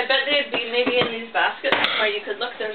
I bet they'd be maybe in these baskets where you could look them.